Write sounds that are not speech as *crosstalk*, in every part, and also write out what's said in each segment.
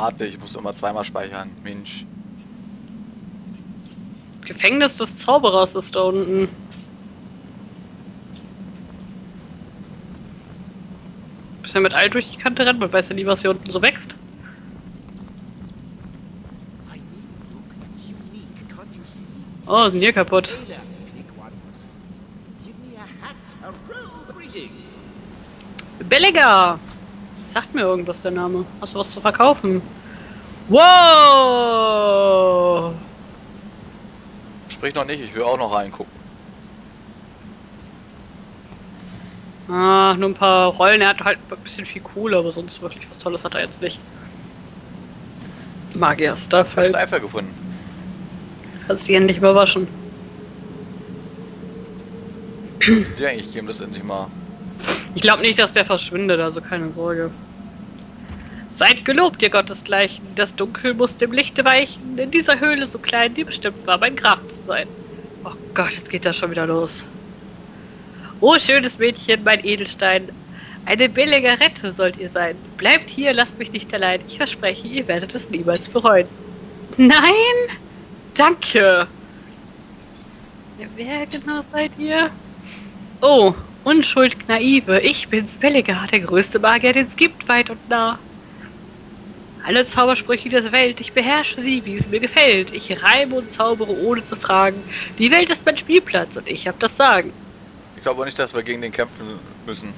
Warte, ich muss immer zweimal speichern. Mensch. Gefängnis des Zauberers ist da unten. Bisschen mit All durch die Kante rennen, man weiß ja nie, was hier unten so wächst. Oh, sind hier kaputt. Billiger! Sagt mir irgendwas der Name. Hast du was zu verkaufen? Wow! Sprich noch nicht, ich will auch noch reingucken. Ah, nur ein paar Rollen. Er hat halt ein bisschen viel Kohle, aber sonst wirklich was Tolles hat er jetzt nicht. Magier-Stuff Ich halt. hab's einfach gefunden. Kannst die endlich mal waschen. Die eigentlich geben das endlich mal. Ich glaube nicht, dass der verschwindet, also keine Sorge. Seid gelobt, ihr Gottesgleichen. Das Dunkel muss dem Lichte weichen. In dieser Höhle so klein, die bestimmt war, mein Grab zu sein. Oh Gott, jetzt geht das schon wieder los. Oh, schönes Mädchen, mein Edelstein. Eine billige Rette sollt ihr sein. Bleibt hier, lasst mich nicht allein. Ich verspreche, ihr werdet es niemals bereuen. Nein! Danke! Ja, wer genau seid ihr? Oh, Unschuld Naive. Ich bin's, Belliger, der größte Magier, den es gibt, weit und nah. Alle Zaubersprüche dieser Welt, ich beherrsche sie, wie es mir gefällt. Ich reime und zaubere, ohne zu fragen. Die Welt ist mein Spielplatz und ich hab das Sagen. Ich glaube auch nicht, dass wir gegen den kämpfen müssen.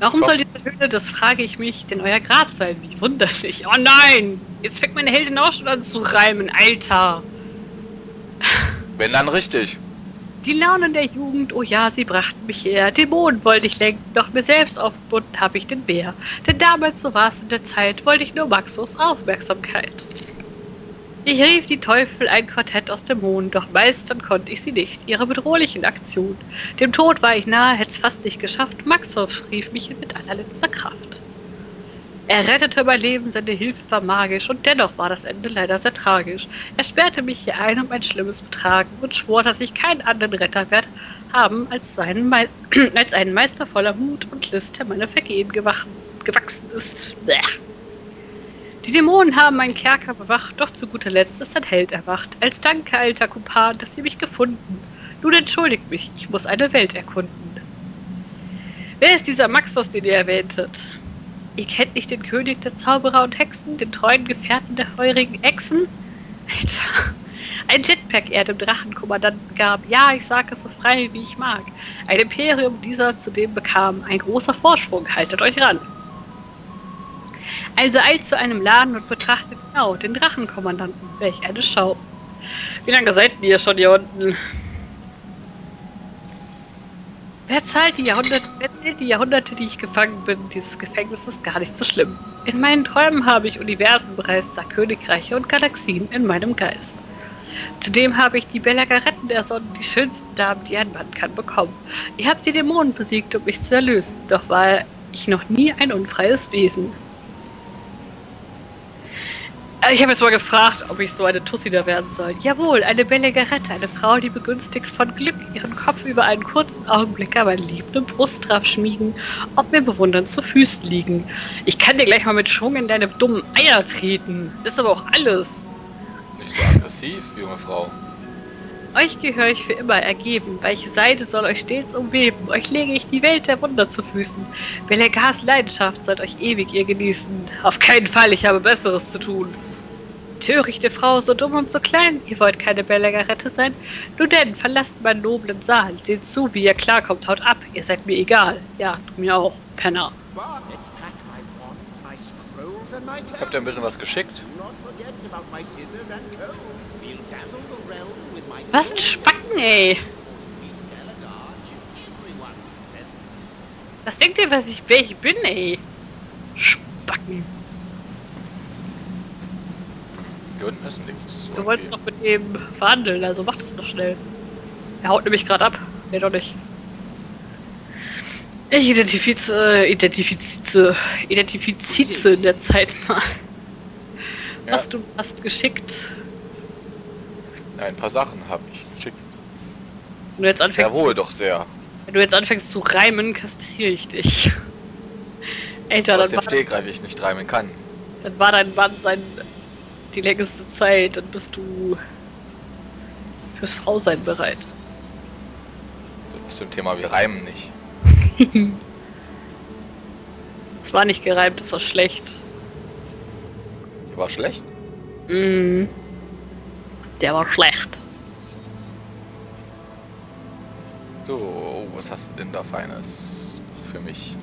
Warum soll diese Höhle, das frage ich mich, denn euer Grab sein? Wie wunderlich. Oh nein! Jetzt fängt meine Heldin auch schon an zu reimen, Alter. Wenn dann richtig. Die Launen der Jugend, oh ja, sie brachten mich her. Dämonen wollte ich lenken, doch mir selbst aufgebunden habe ich den Bär. Denn damals, so war es in der Zeit, wollte ich nur Maxos Aufmerksamkeit. Ich rief die Teufel ein Quartett aus dem Mond, doch meistern konnte ich sie nicht, ihre bedrohlichen Aktionen. Dem Tod war ich nahe, hätt's fast nicht geschafft, Maxos rief mich mit allerletzter Kraft. Er rettete mein Leben, seine Hilfe war magisch und dennoch war das Ende leider sehr tragisch. Er sperrte mich hier ein um ein schlimmes Betragen und schwor, dass ich keinen anderen Retter werde haben als, seinen *clears throat* als einen Meister voller Mut und List, der meine Vergehen gewachsen ist. Blech. Die Dämonen haben meinen Kerker bewacht, doch zu guter Letzt ist ein Held erwacht. Als Danke, alter Kumpan, dass ihr mich gefunden. Nun entschuldigt mich, ich muss eine Welt erkunden. Wer ist dieser Maxos, den ihr erwähntet? Ihr kennt nicht den König der Zauberer und Hexen, den treuen Gefährten der heurigen Echsen? Ein Jetpack er dem Drachenkommandanten gab. Ja, ich sage es so frei, wie ich mag. Ein Imperium dieser zudem bekam. Ein großer Vorsprung, haltet euch ran. Also eilt zu einem Laden und betrachtet genau den Drachenkommandanten. Welch eine Schau. Wie lange seid ihr schon hier unten? Wer zahlt die Jahrhunderte, wer zählt die Jahrhunderte, die ich gefangen bin? Dieses Gefängnis ist gar nicht so schlimm. In meinen Träumen habe ich Universen bereist, Königreiche und Galaxien in meinem Geist. Zudem habe ich die Bellagaretten der Sonne, die schönsten Damen, die ein Mann kann, bekommen. Ihr habt die Dämonen besiegt, um mich zu erlösen, doch war ich noch nie ein unfreies Wesen. Äh, Ich habe jetzt mal gefragt, ob ich so eine Tussi da werden soll. Jawohl, eine Bellegarette, eine Frau, die begünstigt von Glück ihren Kopf über einen kurzen Augenblick aber liebenden Brusttraf schmiegen, ob mir bewundernd zu Füßen liegen. Ich kann dir gleich mal mit Schwung in deine dummen Eier treten. Das ist aber auch alles. Nicht so aggressiv, junge Frau. Euch gehöre ich für immer ergeben, welche Seite soll euch stets umweben, euch lege ich die Welt der Wunder zu Füßen. Belegars Leidenschaft sollt euch ewig ihr genießen, auf keinen Fall, ich habe Besseres zu tun. Törichte Frau, so dumm und so klein, ihr wollt keine Bellegarette sein? Nun denn, verlasst meinen noblen Saal, seht zu, wie ihr klarkommt, haut ab, ihr seid mir egal. Ja, du mir auch, Penner. Let's pack my wands, my scrolls, and my Ich hab dir ein bisschen was geschickt. Was ein Spacken, ey! Was denkt ihr, was ich, wer ich bin, ey? Spacken. Hier unten ist nichts. Du wolltest noch mit dem verhandeln, also mach das noch schnell. Er haut nämlich gerade ab. Nee, doch nicht. Ich identifiziere, identifiziere, identifiziere in der Zeit mal. Ja. Was du hast geschickt. Ja, ein paar Sachen habe ich geschickt. Wenn du jetzt anfängst, Jawohl, doch sehr. wenn du jetzt anfängst zu reimen, kastriere ich dich. Alter, Aus dem war, Stegreif ich nicht reimen kann. Dann war dein Mann sein die längste Zeit, dann bist du fürs Frausein bereit. So zum Thema, wir reimen nicht. *laughs* Es war nicht gereimt, es war schlecht. War schlecht? Mhm. Der war schlecht. So, oh, was hast du denn da Feines für mich?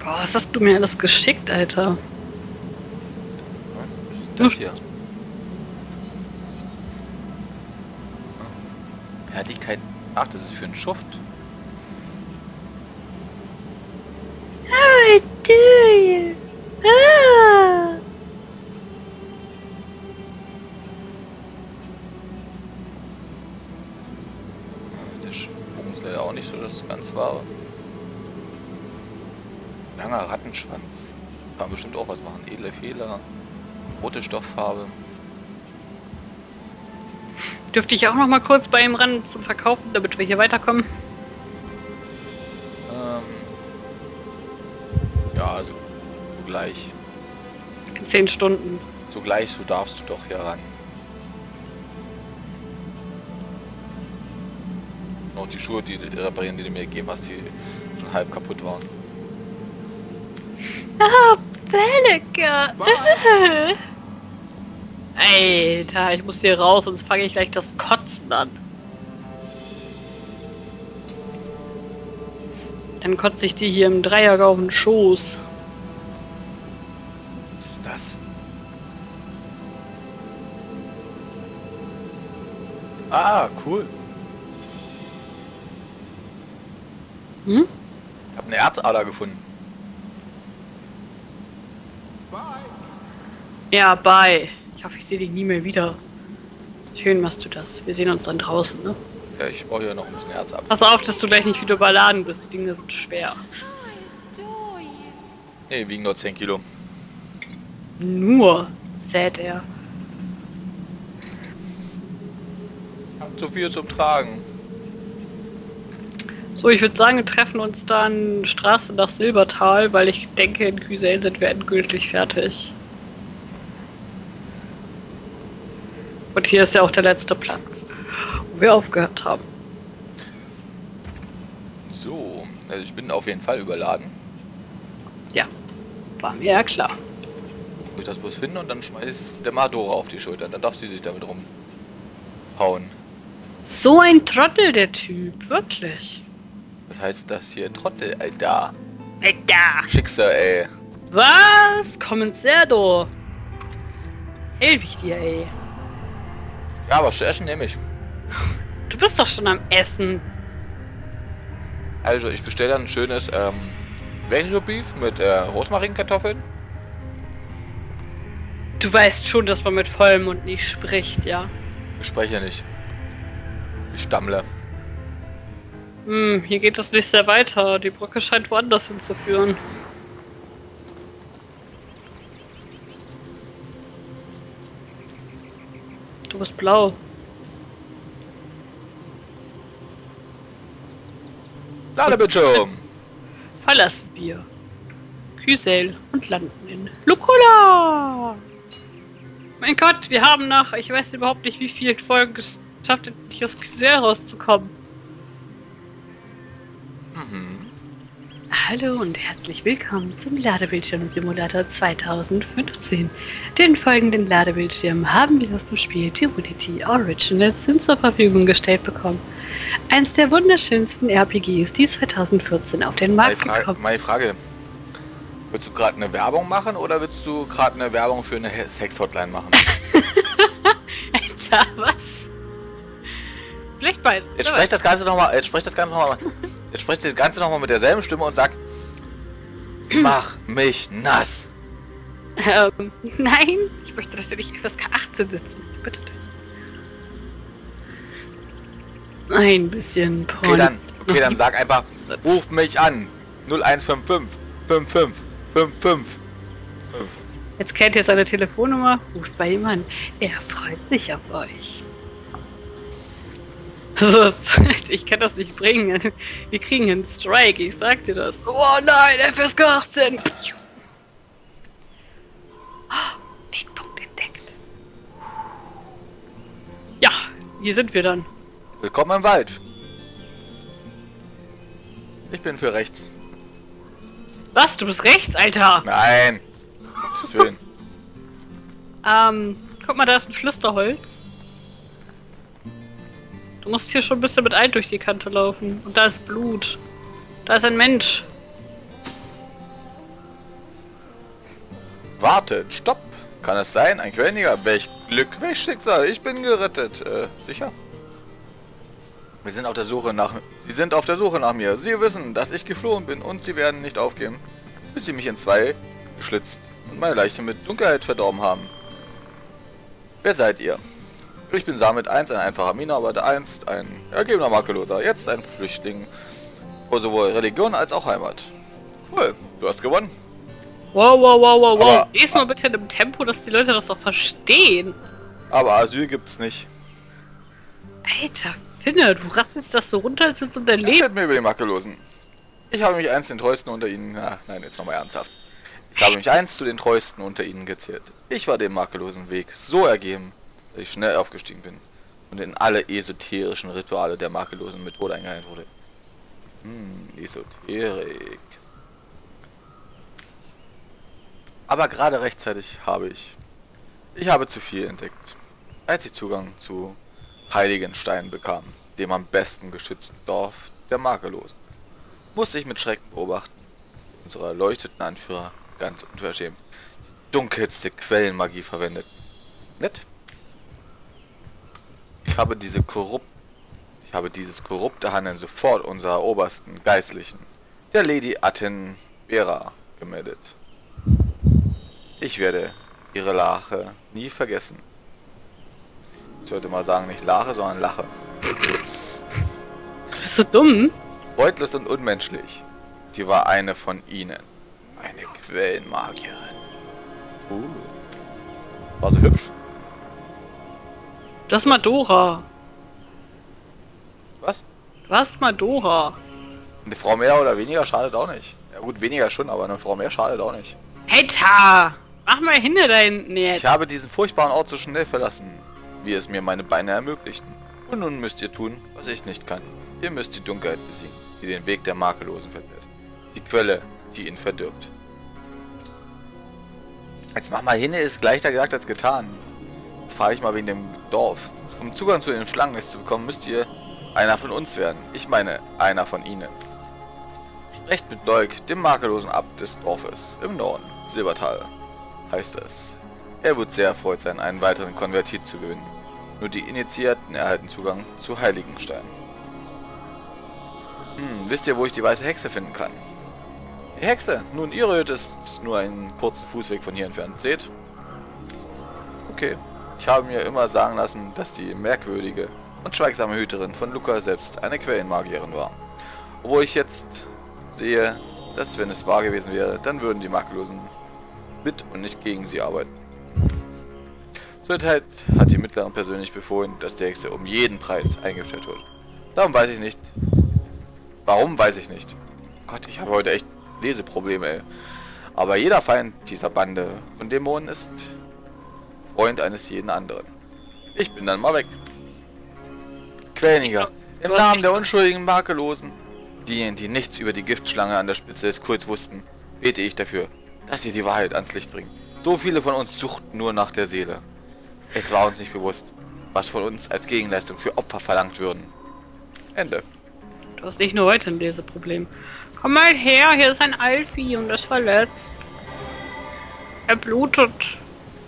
Boah, was hast du mir alles geschickt, Alter? Das hier? Fertigkeit. Ach, das ist für einen Schuft. How do you? Ah. Der Sprung ist leider auch nicht so das ganz wahre. Langer Rattenschwanz. Kann man bestimmt auch was machen. Edle Fehler. Rote Stofffarbe. Dürfte ich auch noch mal kurz bei ihm ran zum Verkaufen, damit wir hier weiterkommen? Ähm ja, also gleich. In zehn Stunden. So gleich, so darfst du doch hier ran. Noch die Schuhe, die reparieren, die du mir gegeben hast, die schon halb kaputt waren. Ah, Belliger. *laughs* Alter, ich muss hier raus, sonst fange ich gleich das Kotzen an. Dann kotze ich die hier im Dreier auf den Schoß. Was ist das? Ah, cool. Hm? Ich habe eine Erzader gefunden. Bye. Ja, bye. Ich hoffe, ich sehe dich nie mehr wieder. Schön machst du das. Wir sehen uns dann draußen, ne? Ja, ich brauche hier noch ein bisschen Erz ab. Pass auf, dass du gleich nicht wieder überladen bist. Die Dinge sind schwer. Nee, wiegen nur 10 Kilo. Nur, sät er. Zu viel zum Tragen. So, ich würde sagen, wir treffen uns dann Straße nach Silbertal, weil ich denke, in Küsel sind wir endgültig fertig. Und hier ist ja auch der letzte Platz, wo wir aufgehört haben. So, also ich bin auf jeden Fall überladen. Ja, war mir ja klar. Muss ich das bloß finden und dann schmeißt der Madora auf die Schulter. Dann darf sie sich damit rumhauen. So ein Trottel, der Typ, wirklich. Was heißt das hier? Trottel, Alter. Alter! Schicksal, ey. Was? Comenzerdo! Helf ich dir, ey. Ja, aber zu essen nehme ich. Du bist doch schon am Essen. Also ich bestelle dann ein schönes ähm, Veggie Beef mit äh, Rosmarinkartoffeln. Du weißt schon, dass man mit vollem Mund nicht spricht, ja? Ich spreche nicht. Ich stammle. Hm, hier geht es nicht sehr weiter. Die Brücke scheint woanders hinzuführen. Du bist blau. Ladebildschirm! Verlassen wir Küsel und landen in Lukula. Mein Gott, wir haben nach, ich weiß überhaupt nicht wie viel Folgen geschafft, endlich aus Küsel rauszukommen. Hallo und herzlich willkommen zum Ladebildschirm-Simulator 2015. Den folgenden Ladebildschirm haben wir aus dem Spiel Divinity Originals sind zur Verfügung gestellt bekommen. Eins der wunderschönsten RPGs, die 2014 auf den Meine, Markt Fra gekommen meine Frage. Willst du gerade eine Werbung machen oder willst du gerade eine Werbung für eine Sex-Hotline machen? *laughs* Alter, was? Vielleicht beides. Jetzt wer sprech das Ganze nochmal, jetzt sprech das Ganze nochmal, jetzt sprech das Ganze nochmal mit derselben Stimme und sag, mach mich nass. ähm, nein, ich möchte, dass wir nicht FSK 18 sitzen. Bitte. Ein bisschen Porn. Okay, dann, okay, dann sag einfach, ruf mich an. 0155 55 55 5. Jetzt kennt ihr seine Telefonnummer, ruft bei ihm an. Er freut sich auf euch. *laughs* Also, ich kann das nicht bringen. Wir kriegen einen Strike, ich sag dir das. Oh nein, FSK 18! Wegpunkt entdeckt. Ja, hier sind wir dann. Willkommen im Wald. Ich bin für rechts. Was? Du bist rechts, Alter? Nein. Um Willen. *laughs* ähm, guck mal, da ist ein Flüsterholz. Du musst hier schon ein bisschen mit ein durch die Kante laufen. Und da ist Blut. Da ist ein Mensch. Wartet, stopp. Kann es sein? Ein Quellenjäger? Welch Glück, welch Schicksal. Ich bin gerettet. Äh, sicher? Wir sind auf der Suche nach... Sie sind auf der Suche nach mir. Sie wissen, dass ich geflohen bin und sie werden nicht aufgeben, bis sie mich in zwei geschlitzt und meine Leiche mit Dunkelheit verdorben haben. Wer seid ihr? Ich bin Samit 1, ein einfacher Minenarbeiter, einst ein ergebener Makelloser, jetzt ein Flüchtling vor sowohl Religion als auch Heimat. Cool, du hast gewonnen. Wow, wow, wow, wow, wow. Aber- Lies mal bitte in einem Tempo, dass die Leute das auch verstehen. Aber Asyl gibt's nicht. Alter, Finne, du rastest das so runter, als würdest du um dein Leben... Erzählt mir über die Makellosen. Ich habe mich einst den treuesten unter ihnen... Na, nein, jetzt nochmal ernsthaft. Ich habe mich einst zu den treuesten unter ihnen gezählt. Ich war dem makellosen Weg so ergeben, ich schnell aufgestiegen bin und in alle esoterischen Rituale der makellosen Methode eingeheilt wurde. Hm, Esoterik. Aber gerade rechtzeitig habe ich... Ich habe zu viel entdeckt. Als ich Zugang zu Heiligenstein bekam, dem am besten geschützten Dorf der Makellosen, musste ich mit Schrecken beobachten. Unsere erleuchteten Anführer, ganz unverschämt, dunkelste Quellenmagie verwendet. Nett? Ich habe diese korrupt... Ich habe dieses korrupte Handeln sofort unserer obersten Geistlichen, der Lady Aten Vera, gemeldet. Ich werde ihre Lache nie vergessen. Ich sollte mal sagen, nicht Lache, sondern Lache. Du bist so dumm. Freudlos und unmenschlich. Sie war eine von ihnen. Eine Quellenmagierin. Uh. War so hübsch. Das ist Madora. Was? Du hast Madora. Eine Frau mehr oder weniger schadet auch nicht. Ja gut, weniger schon, aber eine Frau mehr schadet auch nicht. Alter! Mach mal hinter dein Net. Ich habe diesen furchtbaren Ort so schnell verlassen, wie es mir meine Beine ermöglichten. Und nun müsst ihr tun, was ich nicht kann. Ihr müsst die Dunkelheit besiegen, die den Weg der Makellosen verzerrt. Die Quelle, die ihn verdirbt. Jetzt mach mal hin, ist leichter gesagt als getan. Jetzt frage ich mal wegen dem Dorf. Um Zugang zu den Schlangen zu bekommen, müsst ihr einer von uns werden. Ich meine, einer von ihnen. Sprecht mit Leuk, dem makellosen Abt des Dorfes, im Norden, Silbertal, heißt es. Er wird sehr erfreut sein, einen weiteren Konvertit zu gewinnen. Nur die Initiierten erhalten Zugang zu Heiligenstein. Hm, wisst ihr, wo ich die weiße Hexe finden kann? Die Hexe? Nun, ihre Hütte ist nur einen kurzen Fußweg von hier entfernt. Seht? Okay. Ich habe mir immer sagen lassen, dass die merkwürdige und schweigsame Hüterin von Luca selbst eine Quellenmagierin war. Obwohl ich jetzt sehe, dass wenn es wahr gewesen wäre, dann würden die Makellosen mit und nicht gegen sie arbeiten. Zurzeit hat die Mittlerin persönlich befohlen, dass die Hexe um jeden Preis eingestellt wird. Darum weiß ich nicht. Warum weiß ich nicht. Gott, ich habe heute echt Leseprobleme, ey. Aber jeder Feind dieser Bande von Dämonen ist Freund eines jeden anderen. Ich bin dann mal weg. Quellenjäger, im Namen der unschuldigen Makellosen, diejenigen, die nichts über die Giftschlange an der Spitze des Kults wussten, bete ich dafür, dass ihr die Wahrheit ans Licht bringt. So viele von uns suchten nur nach der Seele. Es war uns nicht bewusst, was von uns als Gegenleistung für Opfer verlangt würden. Ende. Du hast nicht nur heute ein Leseproblem. Komm mal her, hier ist ein Alfi und ist verletzt. Er blutet.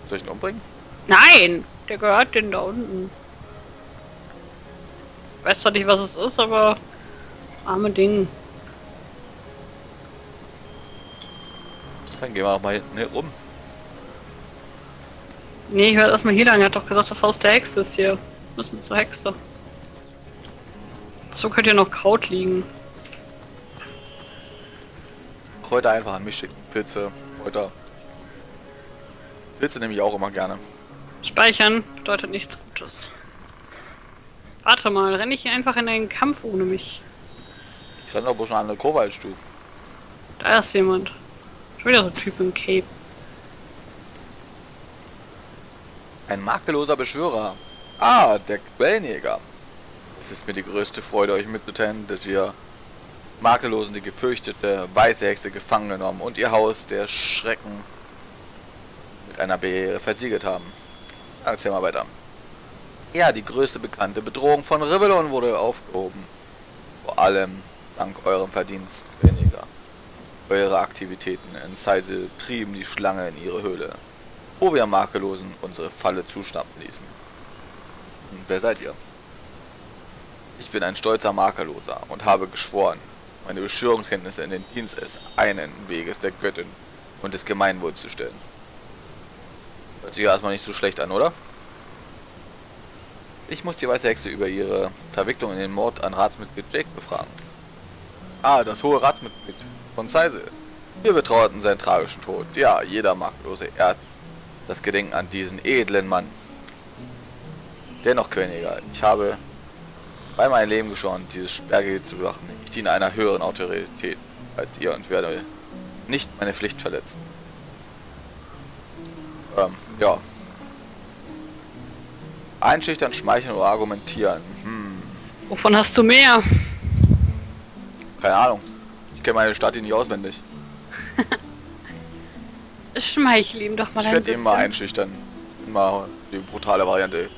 Soll ich ihn umbringen? Nein, der gehört den da unten. Ich weiß zwar nicht, was es ist, aber arme Ding. Dann gehen wir auch mal hinten hier rum. Nee, ich höre erstmal hier lang. Er hat doch gesagt, das Haus der Hexe ist hier. Müssen zur Hexe. So könnte ja noch Kraut liegen. Kräuter einfach an mich schicken. Pilze, Kräuter. Pilze nehme ich auch immer gerne. Speichern bedeutet nichts Gutes. Warte mal, renne ich hier einfach in einen Kampf ohne mich? Ich renne doch bloß noch an der du. Da ist jemand. Schon wieder so ein Typ im Cape. Ein makelloser Beschwörer. Ah, der Quellenjäger. Es ist mir die größte Freude, euch mitzuteilen, dass wir Makellosen die gefürchtete weiße Hexe gefangen genommen und ihr Haus der Schrecken mit einer Beere versiegelt haben. Erzähl mal weiter. Ja, die größte bekannte Bedrohung von Rivellon wurde aufgehoben. Vor allem dank eurem Verdienst, weniger. Eure Aktivitäten in Seisel trieben die Schlange in ihre Höhle, wo wir Makellosen unsere Falle zuschnappen ließen. Und wer seid ihr? Ich bin ein stolzer Makelloser und habe geschworen, meine Beschwörungskenntnisse in den Dienst des einen Weges der Göttin und des Gemeinwohls zu stellen. Hört sich erstmal nicht so schlecht an, oder? Ich muss die weiße Hexe über ihre Verwicklung in den Mord an Ratsmitglied Jake befragen. Ah, das hohe Ratsmitglied von Seisel. Wir betrauerten seinen tragischen Tod. Ja, jeder Maktlose ehrt das Gedenken an diesen edlen Mann. Dennoch, Königer, ich habe bei meinem Leben geschworen, dieses Sperrgebiet zu bewachen. Ich diene einer höheren Autorität als ihr und werde nicht meine Pflicht verletzen. Ähm, ja. Einschüchtern, schmeicheln oder argumentieren. Hm, Wovon hast du mehr? keine Ahnung. Ich kenne meine Stadt hier nicht auswendig. *laughs* Schmeichel ihm doch mal Ich ein werde bisschen. ihn mal einschüchtern. Mal die brutale Variante.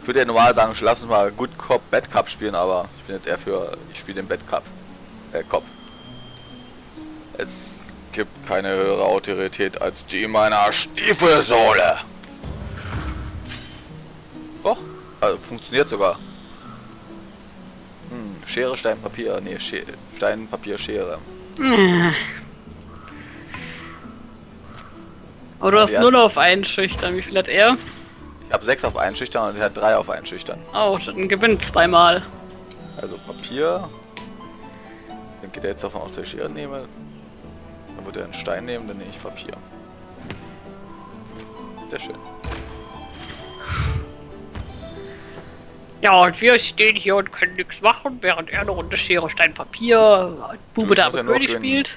Ich würde ja normal sagen, lass uns mal Good Cop, Bad Cup spielen, aber ich bin jetzt eher für, ich spiele den Bad Cup. Äh, Cop. Es gibt keine höhere Autorität als die meiner Stiefelsohle. Doch, also funktioniert sogar. Hm, Schere, Stein, Papier. Nee, Sche Stein, Papier, Schere. Aber du hast Ja. null auf einschüchtern. Wie viel hat er? Ich habe 6 auf Einschüchtern und er hat 3 auf Einschüchtern. Oh, dann gewinnt zweimal. Also Papier. Dann geht er jetzt davon aus, dass ich Schere nehme. Dann wird er einen Stein nehmen, dann nehme ich Papier. Sehr schön. Ja, und wir stehen hier und können nichts machen, während er eine Runde Schere, Stein, Papier, Bube, muss Dame, ja König spielt.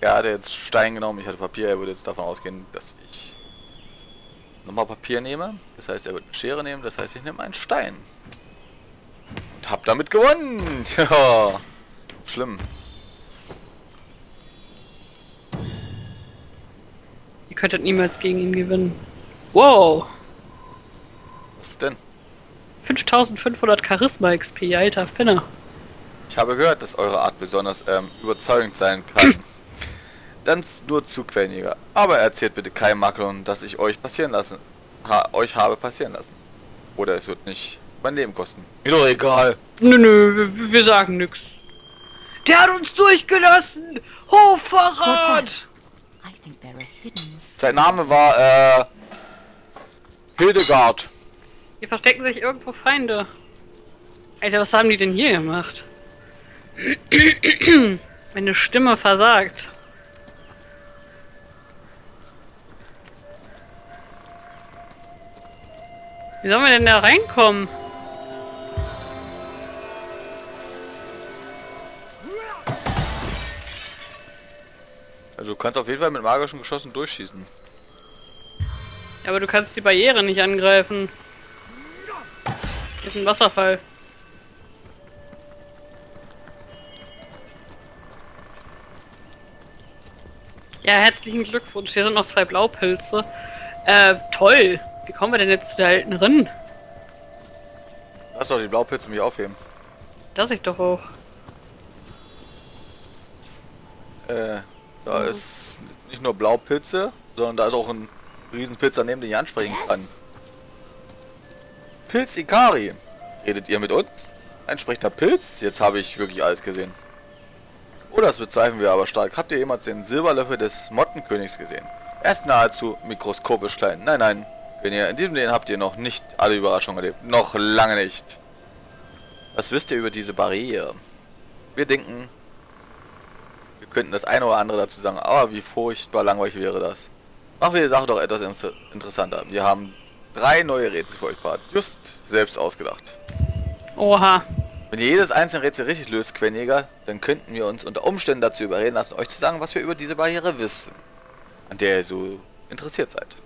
Er hatte jetzt Stein genommen, ich hatte Papier. Er würde jetzt davon ausgehen, dass ich nochmal Papier nehme. Das heißt, er wird eine Schere nehmen. Das heißt, ich nehme einen Stein. Und hab damit gewonnen. *laughs* Ja. Schlimm. Könntet niemals gegen ihn gewinnen. Wow, Was denn? 5500 Charisma XP, alter Finne. Ich habe gehört, dass eure Art besonders ähm, überzeugend sein kann. *clears throat* Dann nur zu Quellenjäger. Aber erzählt bitte keinem Maklon, dass ich euch passieren lassen, ha euch habe passieren lassen. Oder es wird nicht mein Leben kosten. Mir doch egal. Nö, nö, wir, wir sagen nix. Der hat uns durchgelassen! Hochverrat! I think there are hidden Sein Name war äh Hildegard. Hier verstecken sich irgendwo Feinde. Alter, was haben die denn hier gemacht? *clears throat* Meine Stimme versagt. Wie sollen wir denn da reinkommen? Also du kannst auf jeden Fall mit magischen Geschossen durchschießen. Aber du kannst die Barriere nicht angreifen. Hier ist ein Wasserfall. Ja, herzlichen Glückwunsch. Hier sind noch zwei Blaupilze. Äh, toll. Wie kommen wir denn jetzt zu der alten Rinn? Lass doch die Blaupilze mich aufheben. Das ich doch auch. Äh, da ist nicht nur Blaupilze, sondern da ist auch ein Riesenpilz daneben, den ich ansprechen kann. Pilz Ikari. Redet ihr mit uns? Ein sprechender Pilz? Jetzt habe ich wirklich alles gesehen. Oh, das bezweifeln wir aber stark. Habt ihr jemals den Silberlöffel des Mottenkönigs gesehen? Er ist nahezu mikroskopisch klein. Nein, nein. Wenn ihr in diesem Leben habt ihr noch nicht alle Überraschungen erlebt. Noch lange nicht. Was wisst ihr über diese Barriere? Wir denken, könnten das eine oder andere dazu sagen, aber wie furchtbar langweilig wäre das. Machen wir die Sache doch etwas inter interessanter. Wir haben drei neue Rätsel für euch parat. Just selbst ausgedacht. Oha. Wenn ihr jedes einzelne Rätsel richtig löst, Quellenjäger, dann könnten wir uns unter Umständen dazu überreden lassen, euch zu sagen, was wir über diese Barriere wissen, an der ihr so interessiert seid.